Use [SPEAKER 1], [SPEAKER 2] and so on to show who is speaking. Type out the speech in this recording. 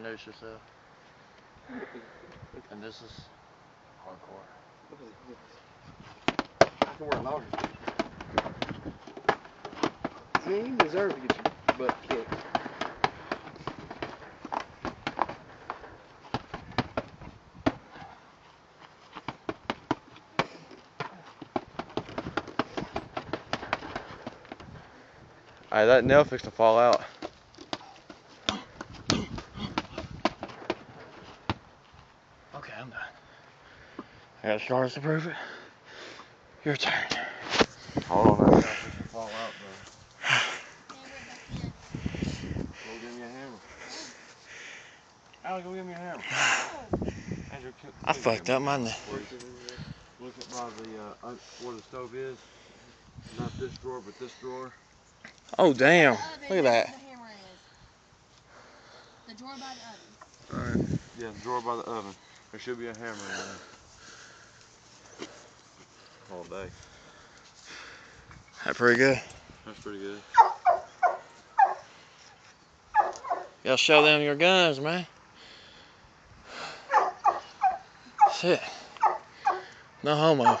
[SPEAKER 1] introduce yourself. And this is hardcore.
[SPEAKER 2] I can wear a logger. Man, you deserve to get your butt kicked.
[SPEAKER 3] Alright, that nail fixed to fall out.
[SPEAKER 1] Okay, I'm done. I got stars to prove it. Your turn.
[SPEAKER 3] Hold on.
[SPEAKER 2] Nail fixed to fall out, bro. Go give me a hammer. Al, go give me a hammer. Andrew,
[SPEAKER 1] I fucked up
[SPEAKER 2] me
[SPEAKER 1] my
[SPEAKER 2] a
[SPEAKER 1] nail.
[SPEAKER 2] hammer. Look at by the, uh, where the stove is. Not this drawer, but this drawer.
[SPEAKER 1] Oh damn! Look at that.
[SPEAKER 4] The. The drawer by the oven.
[SPEAKER 2] Alright. Yeah, the drawer by the oven. There should be a hammer in there. All day.
[SPEAKER 1] That pretty good.
[SPEAKER 2] That's pretty good.
[SPEAKER 1] Y'all show them your guns, man. Shit. No homo.